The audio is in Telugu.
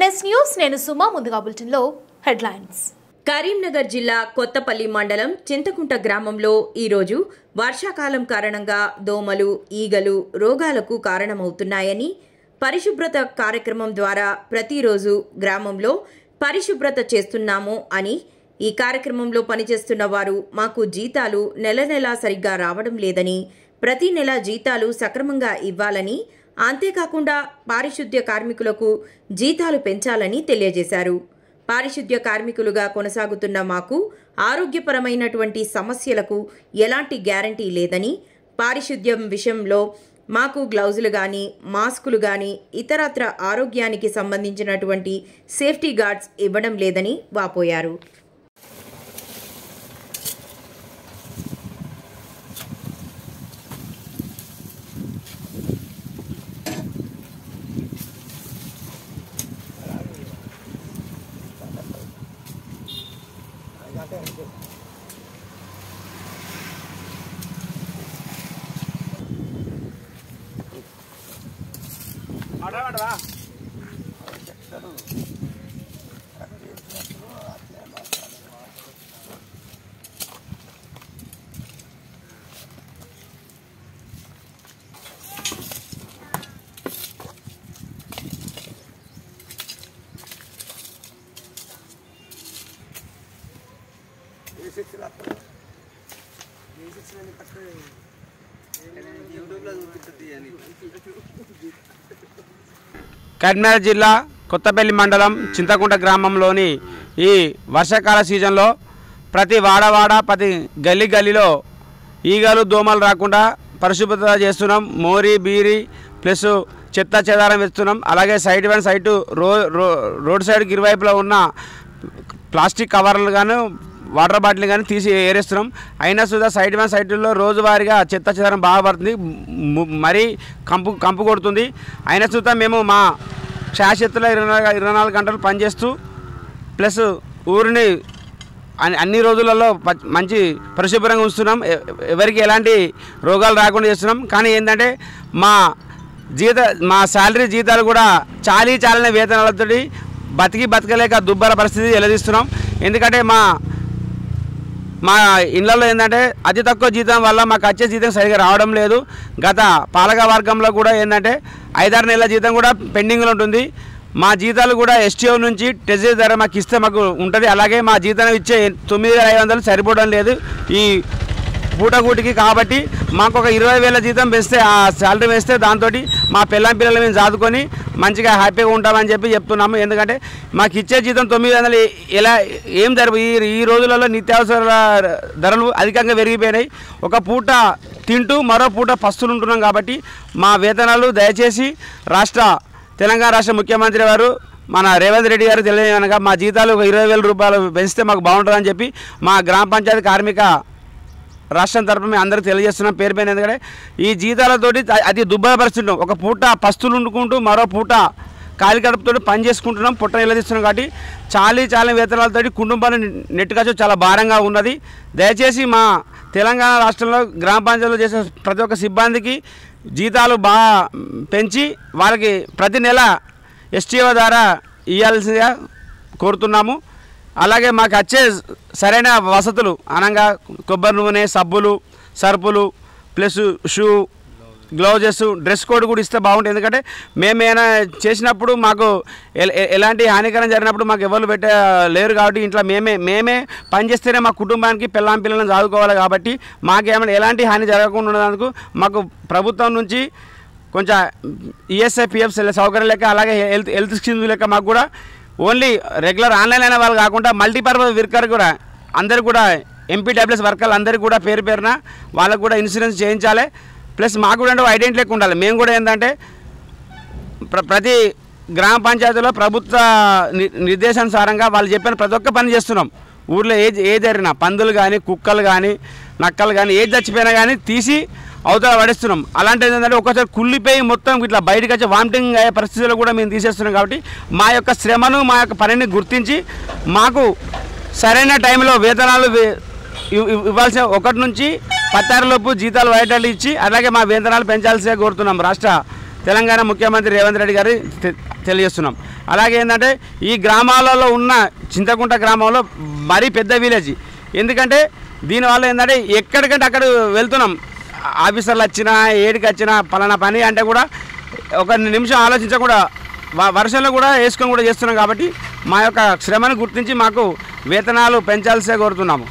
ఎన్ఎస్ న్యూస్ నేను సుమా ముందుగా బులెటిన్లో హెడ్లైన్స్. కరీంనగర్ జిల్లా కొత్తపల్లి మండలం చింతకుంట గ్రామంలో ఈరోజు వర్షాకాలం కారణంగా దోమలు ఈగలు రోగాలకు కారణమవుతున్నాయని పరిశుభ్రత కార్యక్రమం ద్వారా ప్రతిరోజు గ్రామంలో పరిశుభ్రత చేస్తున్నాము అని ఈ కార్యక్రమంలో పనిచేస్తున్న వారు మాకు జీతాలు నెల నెలా సరిగ్గా రావడం లేదని ప్రతి నెల జీతాలు సక్రమంగా ఇవ్వాలని అంతేకాకుండా పారిశుద్ధ్య కార్మికులకు జీతాలు పెంచాలని తెలియజేశారు. పారిశుద్ధ్య కార్మికులుగా కొనసాగుతున్న మాకు ఆరోగ్యపరమైనటువంటి సమస్యలకు ఎలాంటి గ్యారంటీ లేదని పారిశుద్ధ్యం విషయంలో మాకు గ్లౌజులు కానీ మాస్కులు కానీ ఇతరత్ర ఆరోగ్యానికి సంబంధించినటువంటి సేఫ్టీ గార్డ్స్ ఇవ్వడం లేదని వాపోయారు. కరీంనగర్ జిల్లా కొత్తపల్లి మండలం చింతకుంట గ్రామంలోని ఈ వర్షాకాల సీజన్లో ప్రతి వాడవాడ ప్రతి గల్లీ గల్లీలో ఈగలు దోమలు రాకుండా పరిశుభ్రత చేస్తున్నాం. మోరీ బీరి ప్లస్ చెత్త చెదారం వేస్తున్నాం. అలాగే సైడ్ వన్ సైడ్ రో రో రోడ్ సైడ్కి ఇరువైపులో ఉన్న ప్లాస్టిక్ కవర్లు కానీ వాటర్ బాటిల్ కానీ తీసి ఏరేస్తున్నాం. అయినా సుధా సైడ్ వన్ సైడ్లో రోజువారీగా చెత్త చెదారం బాగా పడుతుంది. మరీ కంపు కంపు కొడుతుంది. అయినా సుధా మేము మా శాశ్వతలో ఇరవై ఇరవై నాలుగు గంటలు పనిచేస్తూ ప్లస్ ఊరిని అన్ని రోజులలో మంచి పరిశుభ్రంగా ఉంచుతున్నాం. ఎవరికి ఎలాంటి రోగాలు రాకుండా చేస్తున్నాం. కానీ ఏంటంటే మా జీత మా శాలరీ జీతాలు కూడా చాలీ చాలని వేతనాలతోటి బతికి బతకలేక దుబ్బర పరిస్థితి ఎలదీస్తున్నాం. ఎందుకంటే మా మా ఇళ్ళల్లో ఏంటంటే అతి తక్కువ జీతం వల్ల మాకు వచ్చే జీతం సరిగా రావడం లేదు. గత పాలక వర్గంలో కూడా ఏంటంటే ఐదారు నెలల జీతం కూడా పెండింగ్లో ఉంటుంది. మా జీతాలు కూడా ఎస్టీఓ నుంచి ట్రెజరీ ధర మాకు ఇస్తే మాకు ఉంటుంది. అలాగే మా జీతం ఇచ్చే తొమ్మిది వేల ఐదు వందలు సరిపోవడం లేదు. ఈ పూటగూటికి కాబట్టి మాకు ఒక ఇరవై వేల జీతం వేస్తే ఆ శాలరీ వేస్తే దాంతో మా పిల్లం పిల్లలు మేము చదువుకొని మంచిగా హ్యాపీగా ఉంటామని చెప్పి చెప్తున్నాము. ఎందుకంటే మాకు ఇచ్చే జీతం తొమ్మిది వందలు ఎలా ఏం జరుపు ఈ ఈ రోజులలో నిత్యావసర ధరలు అధికంగా పెరిగిపోయినాయి. ఒక పూట తింటూ మరో పూట పస్తులు ఉంటున్నాం కాబట్టి మా వేతనాలు దయచేసి రాష్ట్ర తెలంగాణ రాష్ట్ర ముఖ్యమంత్రి వారు మన రేవంత్ రెడ్డి గారు తెలియనగా మా జీతాలు ఒక ఇరవై వేల రూపాయలు పెంచితే మాకు బాగుంటుందని చెప్పి మా గ్రామ పంచాయతీ కార్మిక రాష్ట్రం తరఫున మేము అందరికీ తెలియజేస్తున్నాం. పేరు పైన ఎందుకంటే ఈ జీతాలతోటి అది దుబ్బల ఒక పూట పస్తులు వండుకుంటూ మరో పూట కాలి పని చేసుకుంటున్నాం. పుట్ట నిలదీస్తున్నాం కాబట్టి చాలీ చాలీ వేతనాలతోటి కుటుంబాన్ని నెట్టుకొచ్చు చాలా భారంగా ఉన్నది. దయచేసి మా తెలంగాణ రాష్ట్రంలో గ్రామ పంచాయతీలో చేసే ప్రతి ఒక్క సిబ్బందికి జీతాలు బాగా పెంచి వాళ్ళకి ప్రతి నెల ఎస్టీఓ ద్వారా ఇవ్వాల్సిందిగా కోరుతున్నాము. అలాగే మాకు వచ్చే సరైన వసతులు అనగా కొబ్బరి నూనె సబ్బులు సరుపులు plus shoe gloves dress code కూడా ఇస్తే బాగుంటుంది. ఎందుకంటే మేము ఏమైనా చేసినప్పుడు మాకు ఎలాంటి హానికరం జరిగినప్పుడు మాకు ఎవరు పెట్టే లేరు కాబట్టి ఇంట్లో మేమే మేమే పనిచేస్తేనే మా కుటుంబానికి పిల్లం పిల్లలను చదువుకోవాలి కాబట్టి మాకేమైనా ఎలాంటి హాని జరగకుండా ఉన్నందుకు మాకు ప్రభుత్వం నుంచి కొంచెం ఈఎస్ఐ పిఎఫ్ సౌకర్యం లెక్క అలాగే హెల్త్ హెల్త్ స్కీమ్ లెక్క మాకు కూడా ఓన్లీ రెగ్యులర్ ఆన్లైన్ అయిన వాళ్ళు కాకుండా మల్టీపర్పస్ వర్కర్ కూడా అందరు కూడా ఎంపీడబ్ల్యూఎస్ వర్కర్లు అందరికీ కూడా పేరు పేరున వాళ్ళకు కూడా ఇన్సూరెన్స్ చేయించాలి. ప్లస్ మాకు కూడా అంటే ఐడెంటిటీ లెక్క ఉండాలి. మేము కూడా ఏంటంటే ప్ర ప్రతి గ్రామ పంచాయతీలో ప్రభుత్వ ని- నిర్దేశానుసారంగా వాళ్ళు చెప్పిన ప్రతి ఒక్క పని చేస్తున్నాం. ఊర్లో ఏది ఏ జరిగినా పందులు కానీ కుక్కలు కానీ నక్కలు కానీ ఏది చచ్చిపోయినా కానీ తీసి అవతల పడేస్తున్నాం. అలాంటిది ఏంటంటే ఒకసారి కుళ్ళిపోయి మొత్తం ఇట్లా బయటకు వచ్చి వామిటింగ్ అయ్యే పరిస్థితుల్లో కూడా మేము తీసేస్తున్నాం కాబట్టి మా యొక్క శ్రమను మా యొక్క పనిని గుర్తించి మాకు సరైన టైంలో వేతనాలు ఇవ్వాల్సిన ఒకటి నుంచి పత్తారు లోపు జీతాలు వైటాలు ఇచ్చి అలాగే మా వేతనాలు పెంచాల్సిగా కోరుతున్నాం రాష్ట్ర తెలంగాణ ముఖ్యమంత్రి రేవంత్ రెడ్డి గారి తె- తెలియజేస్తున్నాం. అలాగే ఏంటంటే ఈ గ్రామాలలో ఉన్న చింతకుంట గ్రామంలో మరీ పెద్ద విలేజ్ ఎందుకంటే దీనివల్ల ఏంటంటే ఎక్కడికంటే అక్కడ వెళ్తున్నాం. ఆఫీసర్లు వచ్చినా ఏడికి వచ్చినా పలానా పని అంటే కూడా ఒక నిమిషం ఆలోచించకుండా వ- వర్షంలో కూడా వేసుకొని కూడా చేస్తున్నాం కాబట్టి మా యొక్క శ్రమను గుర్తించి మాకు వేతనాలు పెంచాల్సే కోరుతున్నాము.